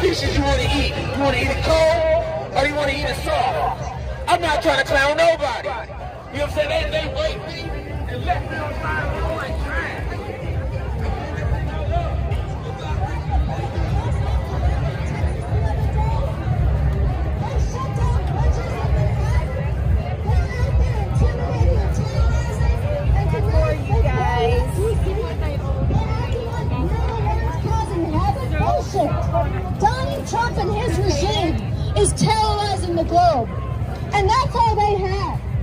dishes you want to eat. You want to eat it cold or you want to eat it soft? I'm not trying to clown nobody. You know what I'm saying? They, they wait me and left me on fire like trash. Donald Trump and his regime is terrorizing the globe. And that's all they have.